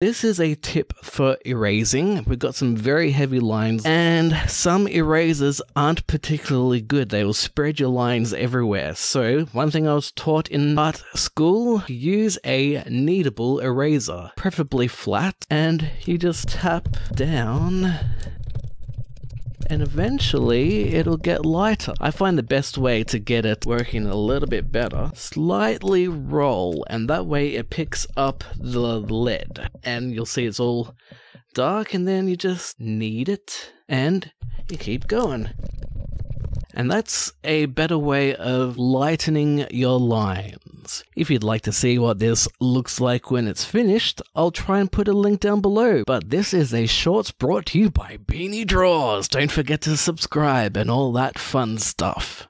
This is a tip for erasing. We've got some very heavy lines, and some erasers aren't particularly good. They will spread your lines everywhere. So, one thing I was taught in art school use a kneadable eraser, preferably flat, and you just tap down and eventually it'll get lighter. I find the best way to get it working a little bit better, slightly roll, and that way it picks up the lead, and you'll see it's all dark, and then you just knead it, and you keep going. And that's a better way of lightening your If you'd like to see what this looks like when it's finished, I'll try and put a link down below. But this is a shorts brought to you by Beanie Draws. Don't forget to subscribe and all that fun stuff.